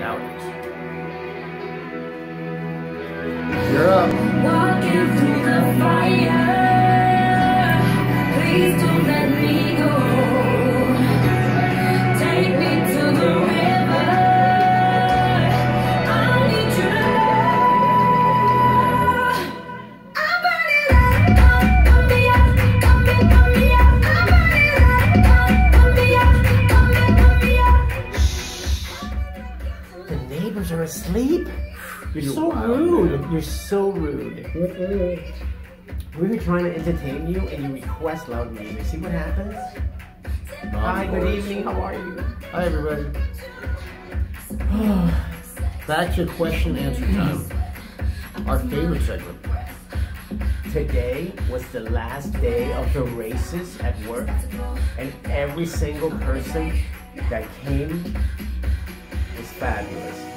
nowadays. You're up. Asleep. You're, You're so rude. man. You're so rude. We were trying to entertain you and you request loud music. See what happens? Hi, good evening. How are you? Hi, everybody. Back to question answer time. Our favorite segment. Today was the last day of the races at work, and every single person that came was fabulous.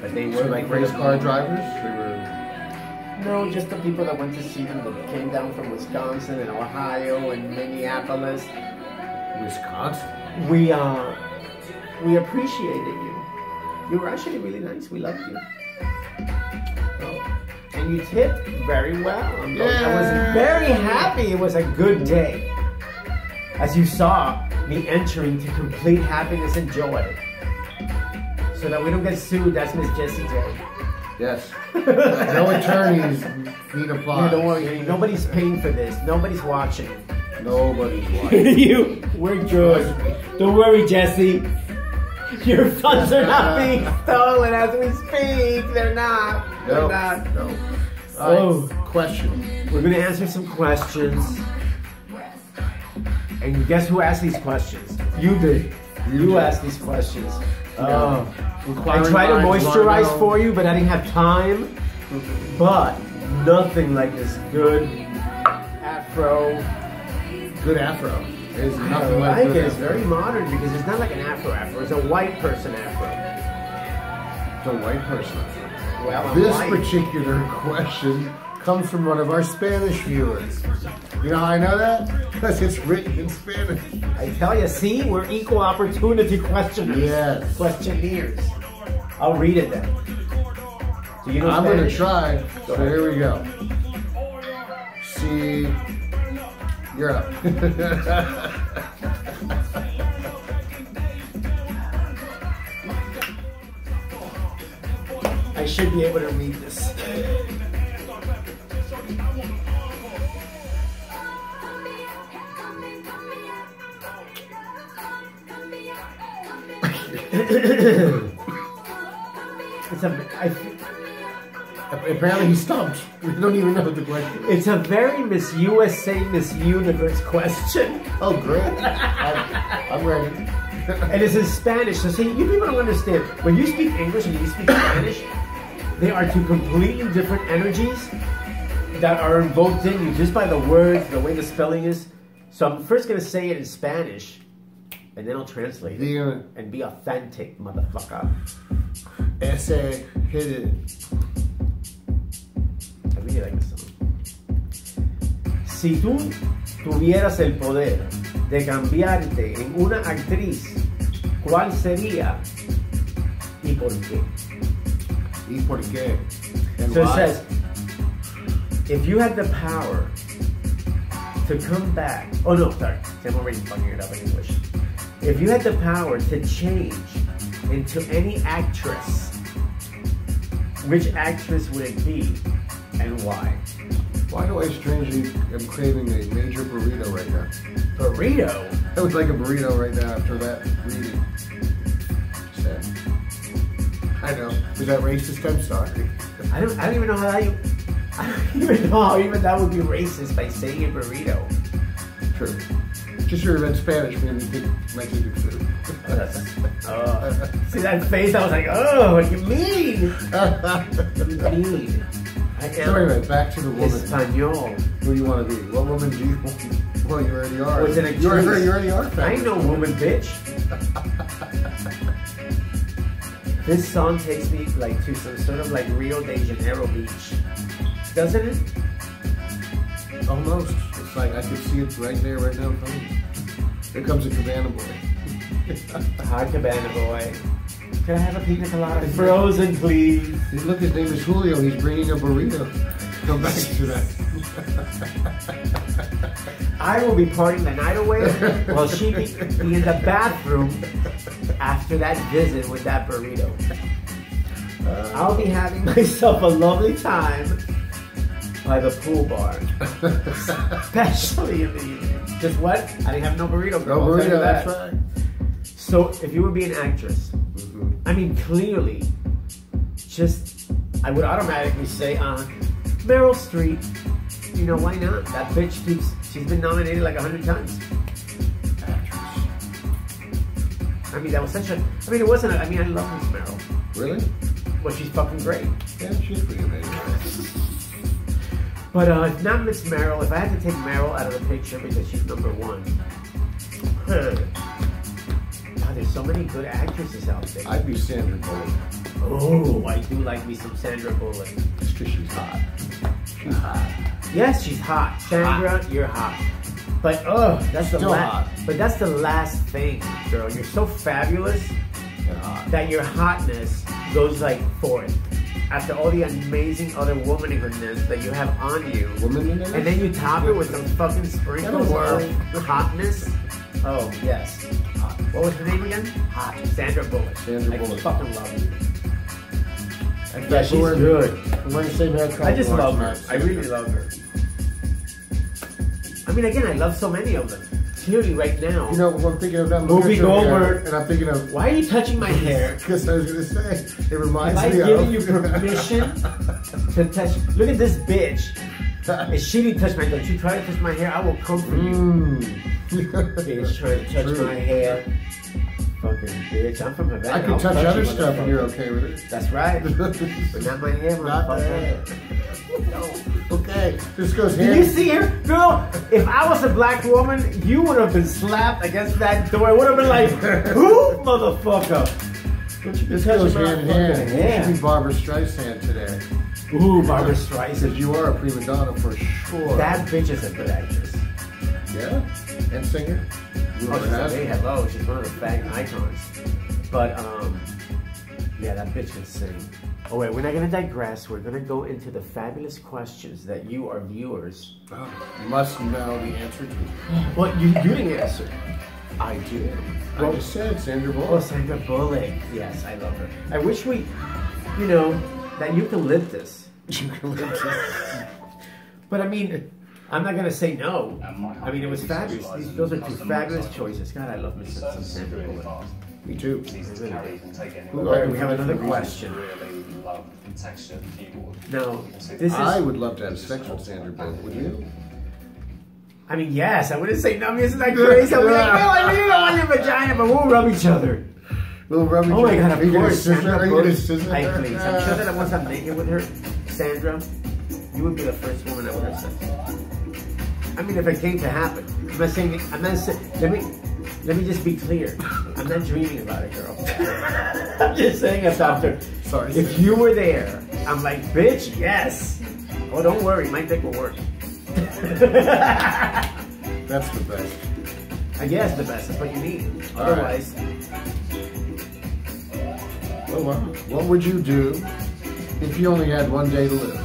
But they So were like race car drivers, they were No, just the people that went to see them that came down from Wisconsin and Ohio and Minneapolis. Wisconsin. We uh we appreciated you. You were actually really nice. We loved you. Oh, and you tipped very well. I'm I was very happy. It was a good day. As you saw me entering to complete happiness and joy. So that we don't get sued, that's Miss Jessie J. Yes. No attorneys need apply. Yeah, don't worry, nobody's paying for this. Nobody's watching. Nobody's watching. you, we're good. Don't worry, Jesse. Your funds are not being stolen as we speak. They're not. They're not. No. All right, Oh. Question. We're gonna answer some questions. And guess who asked these questions? You did. You, asked these questions. Oh. I tried to moisturize for you, but I didn't have time. But nothing like this good afro. Good afro. There's I like like it. It's very modern because it's not like an afro afro. It's a white person afro. The white person. Well, I'm This white. particular question comes from one of our Spanish viewers. You know how I know that? Because it's written in Spanish. I tell you, see, we're equal opportunity questioners. Yes. Questionnaires. I'll read it then. You know I'm going to try. So here we go. See, you're up. I should be able to read this. It's a, I, Apparently he stumped. We don't even know the question. it's a very Miss USA, Miss Universe question. Oh, great. I'm, I'm ready. And it's in Spanish. So see, you people don't understand. When you speak English and you speak Spanish, they are two completely different energies that are invoked in you just by the words, the way the spelling is. So I'm first gonna say it in Spanish, and then I'll translate it and be authentic, motherfucker. ese hit it. I really like this song. Si tú tuvieras el poder de cambiarte en una actriz, ¿cuál sería y por qué? Y por qué? And So it says, if you had the power to come back, oh no, sorry, I'm already fucking it up in English. If you had the power to change into any actress, which actress would it be and why? Why do I strangely am craving a major burrito right now? Burrito? I would like a burrito right now after that reading. Sad. I know. Is that racist? I'm sorry. I don't, I don't even know how you, I don't even know how even that would be racist by saying a burrito. True. Just your in Spanish made me think Mexican food. Uh, see that face? I was like, oh, what do you mean? What do you mean? I so anyway, back to the woman. Espanol. Who do you want to be? What woman do you want? Well, you already are. Was it a you, already, you already are. I ain't no woman, bitch. this song takes me like to some sort of like Rio de Janeiro beach, doesn't it? Almost. It's like I can see it right there, right now in front of me. Here comes a cabana boy. Hi, Cabana Boy. Can I have a pina colada? Frozen, please. Hey, Look, his name is Julio. He's bringing a burrito. Come back to that. I will be partying the night away while she be, be in the bathroom after that visit with that burrito. Uh. I'll be having myself a lovely time by the pool bar, especially in the evening. Just what? I didn't have no burrito. Girl, you burrito, that. that's right. So if you would be an actress, Mhm. I mean, clearly, just I would automatically say, uh, Meryl Streep. You know why not? That bitch keeps. She's been nominated like a hundred times. I mean, that was such a. I mean, it wasn't. A, I mean, I love Miss Meryl. Really? Well, she's fucking great. Yeah, she's pretty amazing. But uh, if not Miss Meryl, if I had to take Meryl out of the picture because she's number one, huh. God, there's so many good actresses out there. I'd be Sandra Bullock. oh, I do like me some Sandra Bullock. Just 'cause she's hot. She's hot. Yes, she's hot. Sandra, you're hot. But oh, that's the Still last. hot. But that's the last thing, girl. You're so fabulous hot. that your hotness goes like fourth after all the amazing other womanliness that you have on you. Womanliness? And then you top it with some fucking sprinkles That'll of hotness. Oh yes. Hot. What was her name again? Hot. Sandra Bullock. Sandra I Bullock. fucking love her. In Yeah, she's we're- good. We're wearing the same haircut. I just love her. I really love her. I mean, again, I love so many of them. Clearly, right now. You know, what I'm thinking of that movie Goldberg. and I'm thinking of why are you touching my hair? because I was gonna say it reminds Am I me giving of you permission to touch? Look at this bitch. If she didn't touch my, don't you try to touch my hair? I will come for you. Mm. Bitch, trying to touch True. my hair. Fucking bitch, I'm from Havana. I can I'll touch you, other stuff and you're okay with it. That's right, but not my hair, Not motherfucker. That. no. Okay. This goes Did you see her? Girl, if I was a black woman, you would have been slapped against that door. It would have been like, who, motherfucker? Don't you be This goes hand in fucking hand. You should hair. be Barbra Streisand today. Ooh, Barbra Because Streisand. you are a prima donna for sure. That bitch is a good actress. Yeah? And singer? Oh, Rumor she's has a, hey, hello, she's one of the fag icons. But, um, yeah, that bitch can sing. Oh, wait, we're not gonna digress. We're gonna go into the fabulous questions that you, our viewers, Oh, must know the answer to. well, you, you didn't answer. I did. I Well- just said Sandra Oh, Bullock. Sandra Bullock. Yes, I love her. I wish we, you know, that you can live this. You can live this. But I mean, I'm not gonna say no. I mean, it was fabulous. These, those are two fabulous choices. God, I love me some, some Sandra Bullock. Me too. All right, we have another question. Really love the texture of the keyboard. Now, this is. I would love to have sex with Sandra Bullock. Would you? I mean, yes, I wouldn't say no. Isn't that crazy? I'd be like, no, I really don't want your vagina, but we'll rub each other. Little rubbing. Oh my god, Are you of gonna course, scissor? Sandra Are you gonna Bullock. scissor? Hey, please. I'm sure that once I'm naked with her, Sandra, you would be the first woman I would have sex. I mean, if it came to happen. I'm not saying, I'm not saying, let me, let me just be clear. I'm not dreaming about it, girl. I'm just saying it after. Sorry. If you were there, I'm like, bitch, yes. Oh, don't worry, my dick will work. That's the best. I guess the best is what you need. All right. Otherwise, Oh, wow. What would you do if you only had one day to live?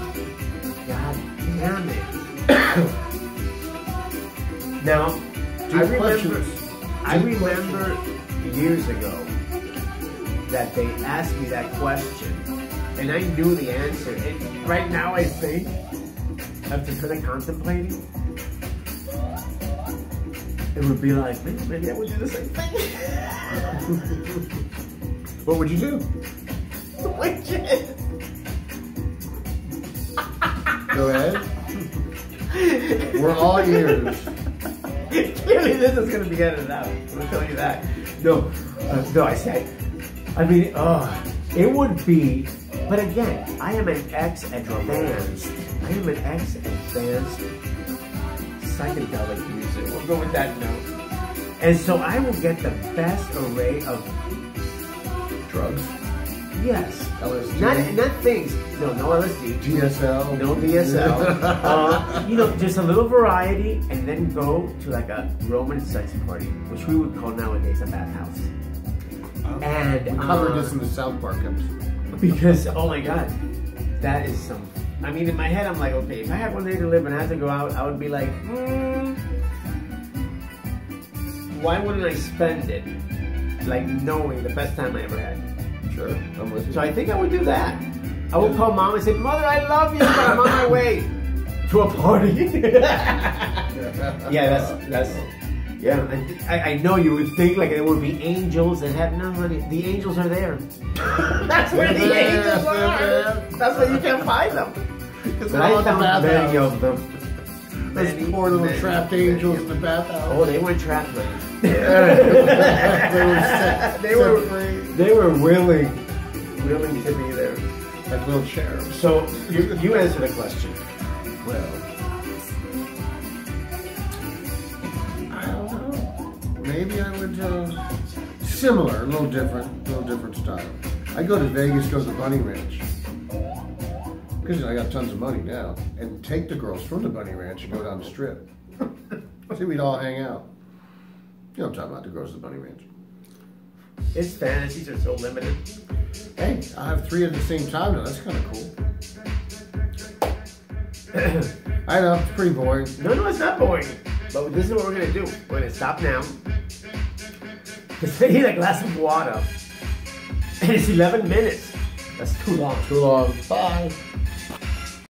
God damn it. now, Do I remember? I Do you remember years ago that they asked me that question, and I knew the answer. And right now, I think, after kind of contemplating, it would be like, maybe, maybe I would do the same thing. What would you do? Wicked. Go ahead. We're all ears. Clearly, this is going to be edited out. I'm going to tell you that. No, uh, no, I said, I mean, uh, it would be, but again, I am an ex-advanced, I am an ex-advanced psychedelic user. We'll go with that note. And so I will get the best array of, Drugs. Yes, LSD. not, not things, no, no LSD, DSL. No DSL. uh, you know, just a little variety, and then go to like a Roman sex party, which we would call nowadays a bathhouse. And We covered uh, this in the South Park episode. because oh my god, that is some. I mean, in my head, I'm like, okay, if I had one day to live and I had to go out, I would be like, hmm, why wouldn't I spend it like knowing the best time I ever had? Sure, I'm you. So I think I would do that. I would call mom and say, Mother, I love you, but I'm on my way to a party. yeah, that's that's yeah. I, I know you would think like there would be angels that have no money. The angels are there. that's where the angels they're That's where you can't find them. Because I found many of them. Those Many, poor little many, trapped many angels of in the them. bathhouse. Oh, they weren't trapped, buddy. they were set, They were- set free. They were willing, willing to be there. like little cherubs. So you, you answer the question. Well, I don't know. Maybe I would uh, similar, a little different, a little different style. I go to Vegas, go to the Bunny Ranch because I got tons of money now, and take the girls from the Bunny Ranch and go down the Strip. See, we'd all hang out. You know I'm talking about? The girls at the Bunny Ranch. Its fantasies are so limited. Hey, I have three at the same time now. That's kind of cool. I know it's pretty boring. No, no, it's not boring. But this is what we're gonna do. We're gonna stop now. Just need a glass of water. And it's 11 minutes. That's too long. Too long. Bye.